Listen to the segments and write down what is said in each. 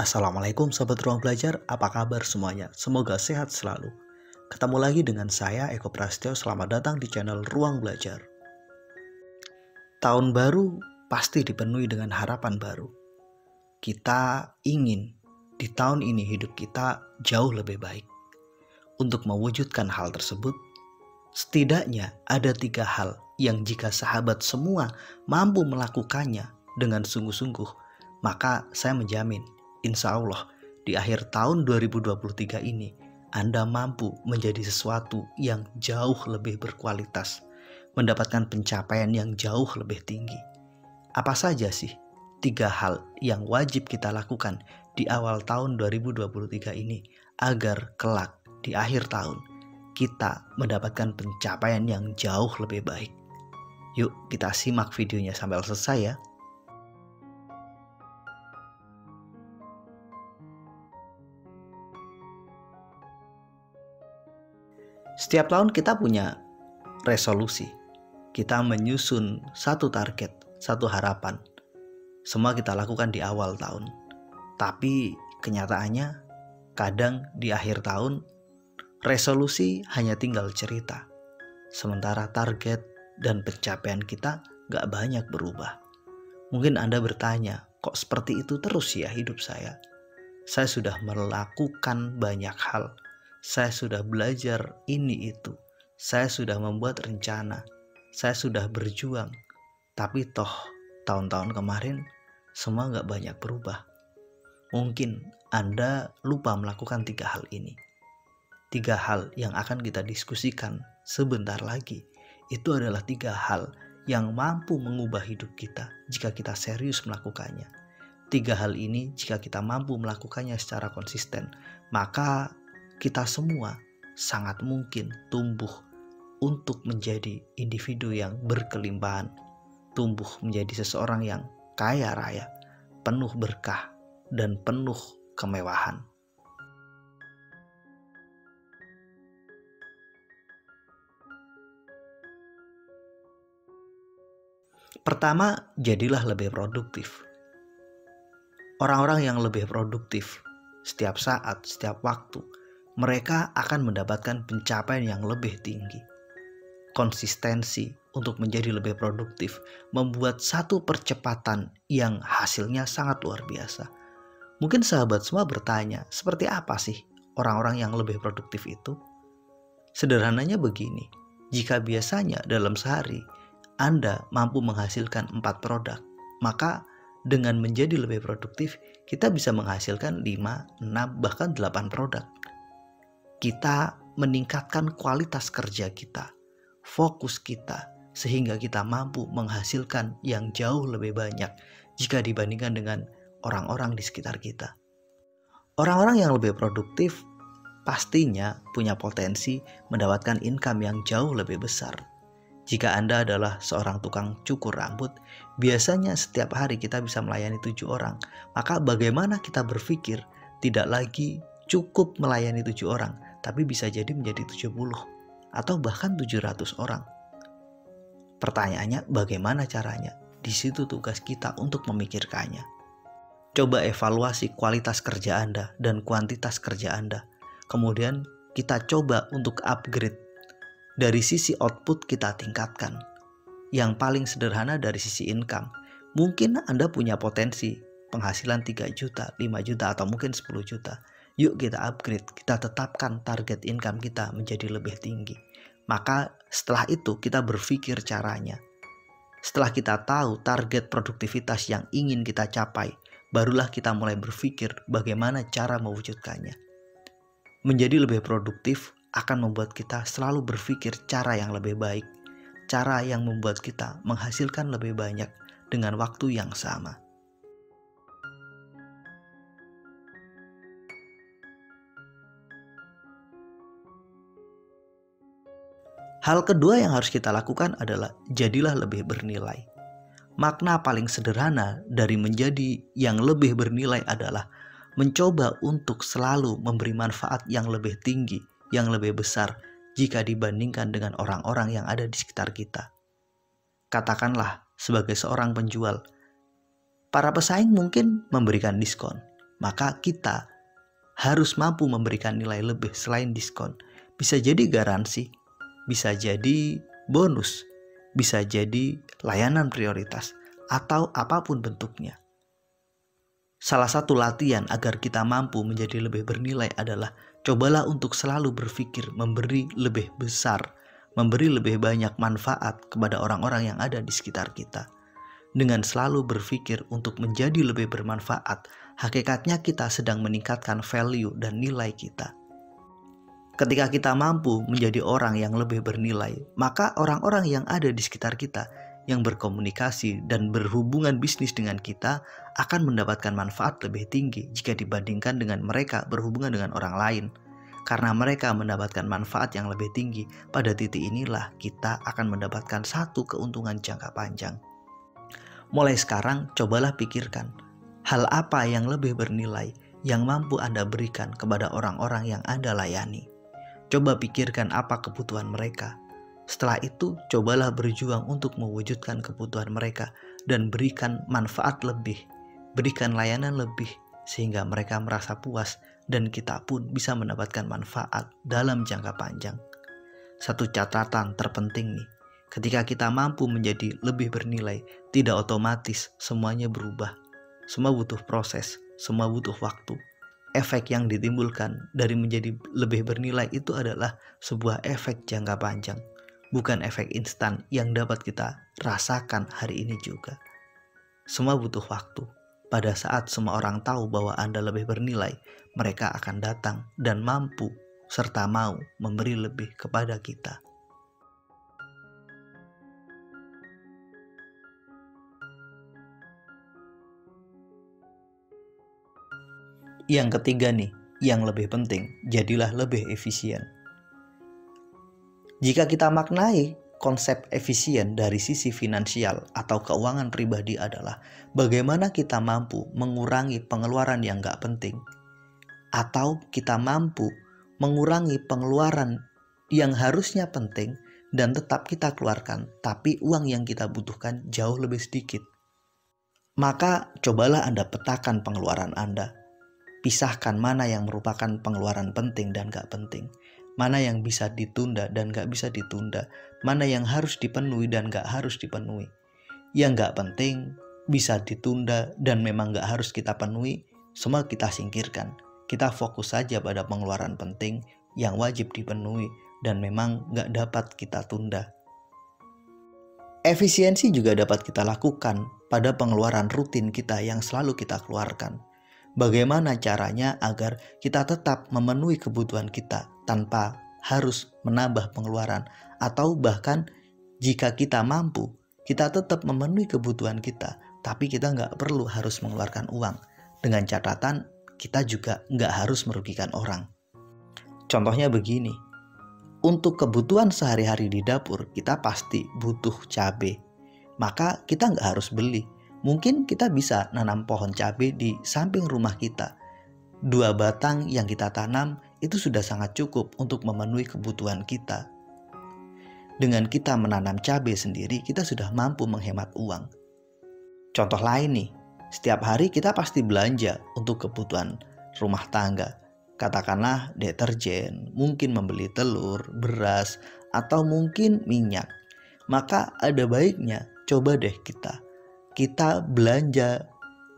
Assalamualaikum Sobat Ruang Belajar, apa kabar semuanya? Semoga sehat selalu. Ketemu lagi dengan saya Eko Prasetyo, selamat datang di channel Ruang Belajar. Tahun baru pasti dipenuhi dengan harapan baru. Kita ingin di tahun ini hidup kita jauh lebih baik. Untuk mewujudkan hal tersebut, setidaknya ada tiga hal yang jika sahabat semua mampu melakukannya dengan sungguh-sungguh, maka saya menjamin insya Allah di akhir tahun 2023 ini Anda mampu menjadi sesuatu yang jauh lebih berkualitas, mendapatkan pencapaian yang jauh lebih tinggi. Apa saja sih tiga hal yang wajib kita lakukan di awal tahun 2023 ini agar kelak di akhir tahun kita mendapatkan pencapaian yang jauh lebih baik. Yuk kita simak videonya sampai selesai ya. Setiap tahun kita punya resolusi. Kita menyusun satu target, satu harapan. Semua kita lakukan di awal tahun. Tapi kenyataannya kadang di akhir tahun resolusi hanya tinggal cerita. Sementara target dan pencapaian kita gak banyak berubah. Mungkin Anda bertanya, kok seperti itu terus ya hidup saya? Saya sudah melakukan banyak hal, saya sudah belajar ini itu. Saya sudah membuat rencana. Saya sudah berjuang. Tapi toh tahun-tahun kemarin semua nggak banyak berubah. Mungkin Anda lupa melakukan tiga hal ini. Tiga hal yang akan kita diskusikan sebentar lagi. Itu adalah tiga hal yang mampu mengubah hidup kita jika kita serius melakukannya. Tiga hal ini, jika kita mampu melakukannya secara konsisten, maka kita semua sangat mungkin tumbuh untuk menjadi individu yang berkelimpahan, tumbuh menjadi seseorang yang kaya raya, penuh berkah, dan penuh kemewahan. Pertama, jadilah lebih produktif. Orang-orang yang lebih produktif setiap saat, setiap waktu, mereka akan mendapatkan pencapaian yang lebih tinggi. Konsistensi untuk menjadi lebih produktif membuat satu percepatan yang hasilnya sangat luar biasa. Mungkin sahabat semua bertanya, seperti apa sih orang-orang yang lebih produktif itu? Sederhananya begini, jika biasanya dalam sehari Anda mampu menghasilkan 4 produk, maka dengan menjadi lebih produktif, kita bisa menghasilkan 5, 6, bahkan 8 produk kita meningkatkan kualitas kerja kita, fokus kita, sehingga kita mampu menghasilkan yang jauh lebih banyak jika dibandingkan dengan orang-orang di sekitar kita. Orang-orang yang lebih produktif pastinya punya potensi mendapatkan income yang jauh lebih besar. Jika Anda adalah seorang tukang cukur rambut, biasanya setiap hari kita bisa melayani tujuh orang. Maka bagaimana kita berpikir tidak lagi cukup melayani tujuh orang, tapi bisa jadi menjadi 70 atau bahkan 700 orang. Pertanyaannya bagaimana caranya? Di situ tugas kita untuk memikirkannya. Coba evaluasi kualitas kerja Anda dan kuantitas kerja Anda. Kemudian kita coba untuk upgrade. Dari sisi output kita tingkatkan. Yang paling sederhana dari sisi income. Mungkin Anda punya potensi penghasilan 3 juta, 5 juta atau mungkin 10 juta Yuk kita upgrade, kita tetapkan target income kita menjadi lebih tinggi. Maka setelah itu kita berpikir caranya. Setelah kita tahu target produktivitas yang ingin kita capai, barulah kita mulai berpikir bagaimana cara mewujudkannya. Menjadi lebih produktif akan membuat kita selalu berpikir cara yang lebih baik, cara yang membuat kita menghasilkan lebih banyak dengan waktu yang sama. Hal kedua yang harus kita lakukan adalah jadilah lebih bernilai. Makna paling sederhana dari menjadi yang lebih bernilai adalah mencoba untuk selalu memberi manfaat yang lebih tinggi, yang lebih besar jika dibandingkan dengan orang-orang yang ada di sekitar kita. Katakanlah sebagai seorang penjual, para pesaing mungkin memberikan diskon, maka kita harus mampu memberikan nilai lebih selain diskon. Bisa jadi garansi, bisa jadi bonus, bisa jadi layanan prioritas, atau apa pun bentuknya. Salah satu latihan agar kita mampu menjadi lebih bernilai adalah cobalah untuk selalu berpikir memberi lebih besar, memberi lebih banyak manfaat kepada orang-orang yang ada di sekitar kita. Dengan selalu berpikir untuk menjadi lebih bermanfaat, hakikatnya kita sedang meningkatkan value dan nilai kita. Ketika kita mampu menjadi orang yang lebih bernilai, maka orang-orang yang ada di sekitar kita yang berkomunikasi dan berhubungan bisnis dengan kita akan mendapatkan manfaat lebih tinggi jika dibandingkan dengan mereka berhubungan dengan orang lain. Karena mereka mendapatkan manfaat yang lebih tinggi, pada titik inilah kita akan mendapatkan satu keuntungan jangka panjang. Mulai sekarang, cobalah pikirkan hal apa yang lebih bernilai yang mampu Anda berikan kepada orang-orang yang Anda layani. Coba pikirkan apa kebutuhan mereka. Setelah itu, cobalah berjuang untuk mewujudkan kebutuhan mereka dan berikan manfaat lebih, berikan layanan lebih, sehingga mereka merasa puas dan kita pun bisa mendapatkan manfaat dalam jangka panjang. Satu catatan terpenting nih, ketika kita mampu menjadi lebih bernilai, tidak otomatis semuanya berubah. Semua butuh proses, semua butuh waktu efek yang ditimbulkan dari menjadi lebih bernilai itu adalah sebuah efek jangka panjang, bukan efek instan yang dapat kita rasakan hari ini juga. Semua butuh waktu. Pada saat semua orang tahu bahwa Anda lebih bernilai, mereka akan datang dan mampu serta mau memberi lebih kepada kita. Yang ketiga nih, yang lebih penting, jadilah lebih efisien. Jika kita maknai konsep efisien dari sisi finansial atau keuangan pribadi adalah bagaimana kita mampu mengurangi pengeluaran yang gak penting atau kita mampu mengurangi pengeluaran yang harusnya penting dan tetap kita keluarkan tapi uang yang kita butuhkan jauh lebih sedikit. Maka cobalah Anda petakan pengeluaran Anda pisahkan mana yang merupakan pengeluaran penting dan gak penting, mana yang bisa ditunda dan gak bisa ditunda, mana yang harus dipenuhi dan gak harus dipenuhi. Yang gak penting bisa ditunda dan memang gak harus kita penuhi, semua kita singkirkan. Kita fokus saja pada pengeluaran penting yang wajib dipenuhi dan memang gak dapat kita tunda. Efisiensi juga dapat kita lakukan pada pengeluaran rutin kita yang selalu kita keluarkan bagaimana caranya agar kita tetap memenuhi kebutuhan kita tanpa harus menambah pengeluaran? Atau bahkan jika kita mampu kita tetap memenuhi kebutuhan kita tapi kita nggak perlu harus mengeluarkan uang. Dengan catatan kita juga nggak harus merugikan orang. Contohnya begini untuk kebutuhan sehari-hari di dapur kita pasti butuh cabai. Maka kita nggak harus beli Mungkin kita bisa nanam pohon cabai di samping rumah kita. Dua batang yang kita tanam itu sudah sangat cukup untuk memenuhi kebutuhan kita. Dengan kita menanam cabai sendiri, kita sudah mampu menghemat uang. Contoh lain nih, setiap hari kita pasti belanja untuk kebutuhan rumah tangga. Katakanlah deterjen, mungkin membeli telur, beras, atau mungkin minyak. Maka ada baiknya coba deh kita kita belanja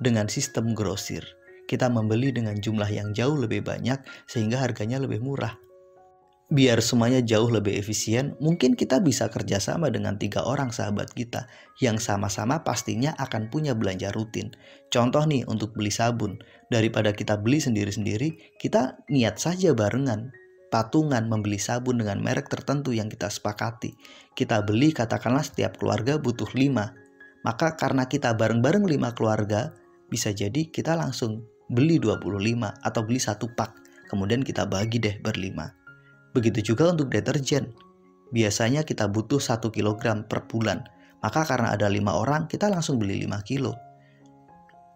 dengan sistem grosir. Kita membeli dengan jumlah yang jauh lebih banyak sehingga harganya lebih murah. Biar semuanya jauh lebih efisien, mungkin kita bisa kerjasama dengan tiga orang sahabat kita yang sama-sama pastinya akan punya belanja rutin. Contoh nih untuk beli sabun, daripada kita beli sendiri-sendiri, kita niat saja barengan patungan membeli sabun dengan merek tertentu yang kita sepakati. Kita beli katakanlah setiap keluarga butuh 5. Maka karena kita bareng-bareng lima keluarga, bisa jadi kita langsung beli 25 atau beli satu pak. Kemudian kita bagi deh berlima. Begitu juga untuk deterjen. Biasanya kita butuh 1 kg per bulan. Maka karena ada lima orang, kita langsung beli 5 kilo.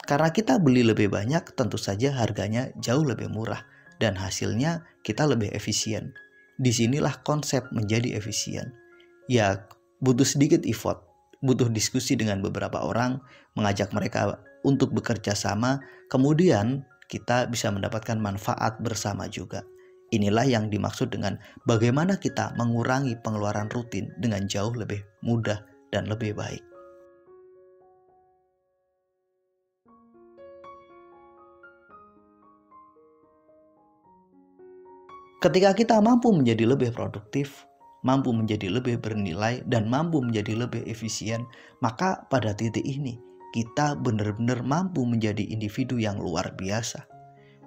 Karena kita beli lebih banyak, tentu saja harganya jauh lebih murah dan hasilnya kita lebih efisien. Di sinilah konsep menjadi efisien. Ya, butuh sedikit effort, butuh diskusi dengan beberapa orang, mengajak mereka untuk bekerja sama, kemudian kita bisa mendapatkan manfaat bersama juga. Inilah yang dimaksud dengan bagaimana kita mengurangi pengeluaran rutin dengan jauh lebih mudah dan lebih baik. Ketika kita mampu menjadi lebih produktif, mampu menjadi lebih bernilai, dan mampu menjadi lebih efisien, maka pada titik ini kita benar-benar mampu menjadi individu yang luar biasa.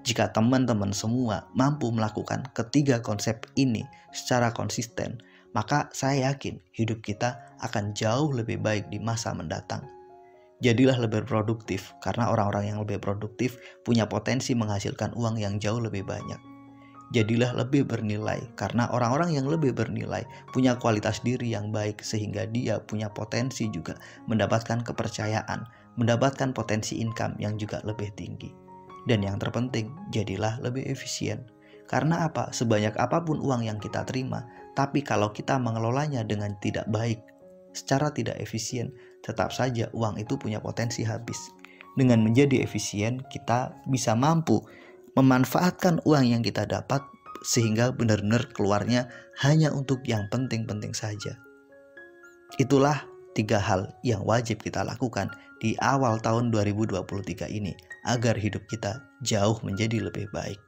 Jika teman-teman semua mampu melakukan ketiga konsep ini secara konsisten, maka saya yakin hidup kita akan jauh lebih baik di masa mendatang. Jadilah lebih produktif, karena orang-orang yang lebih produktif punya potensi menghasilkan uang yang jauh lebih banyak jadilah lebih bernilai karena orang-orang yang lebih bernilai punya kualitas diri yang baik sehingga dia punya potensi juga mendapatkan kepercayaan, mendapatkan potensi income yang juga lebih tinggi. Dan yang terpenting, jadilah lebih efisien. Karena apa? Sebanyak apa pun uang yang kita terima, tapi kalau kita mengelolanya dengan tidak baik, secara tidak efisien, tetap saja uang itu punya potensi habis. Dengan menjadi efisien, kita bisa mampu memanfaatkan uang yang kita dapat sehingga benar-benar keluarnya hanya untuk yang penting-penting saja. Itulah tiga hal yang wajib kita lakukan di awal tahun 2023 ini agar hidup kita jauh menjadi lebih baik.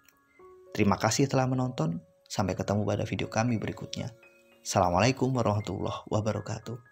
Terima kasih telah menonton. Sampai ketemu pada video kami berikutnya. Assalamualaikum warahmatullahi wabarakatuh.